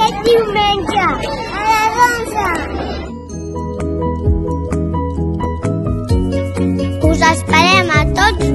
aquest diumenge a les 11. Us esperem a tots